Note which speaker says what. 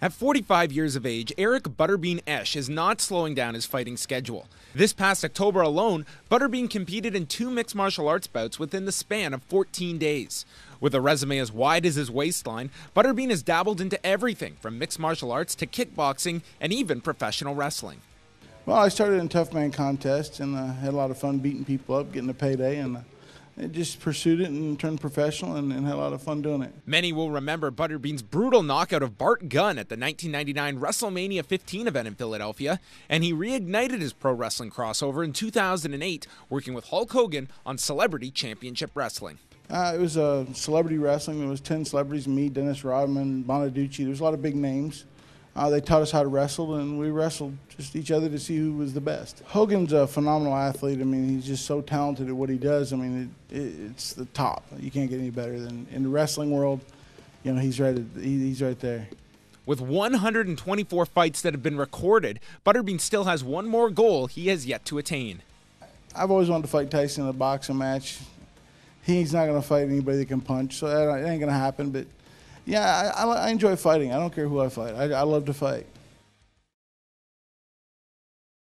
Speaker 1: At 45 years of age, Eric Butterbean Esch is not slowing down his fighting schedule. This past October alone, Butterbean competed in two mixed martial arts bouts within the span of 14 days. With a resume as wide as his waistline, Butterbean has dabbled into everything from mixed martial arts to kickboxing and even professional wrestling.
Speaker 2: Well, I started in tough man contests and uh, had a lot of fun beating people up, getting a payday, and uh, just pursued it and turned professional and, and, had a lot of fun doing it.
Speaker 1: Many will remember Butterbean's brutal knockout of Bart Gunn at the 1999 WrestleMania 15 event in Philadelphia, and he reignited his pro wrestling crossover in 2008, working with Hulk Hogan on Celebrity Championship Wrestling.
Speaker 2: Uh, it was uh, celebrity wrestling. There was 10 celebrities, me, Dennis Rodman, Bonaduce. There was a lot of big names. Uh, they taught us how to wrestle, and we wrestled just each other to see who was the best. Hogan's a phenomenal athlete. I mean, he's just so talented at what he does. I mean, it, it, it's the top. You can't get any better than in the wrestling world. You know, he's right. He, he's right there.
Speaker 1: With 124 fights that have been recorded, Butterbean still has one more goal he has yet to attain.
Speaker 2: I've always wanted to fight Tyson in a boxing match. He's not going to fight anybody that can punch, so that ain't going to happen. But yeah, I, I, enjoy fighting. I don't care who I fight. I, I love to fight.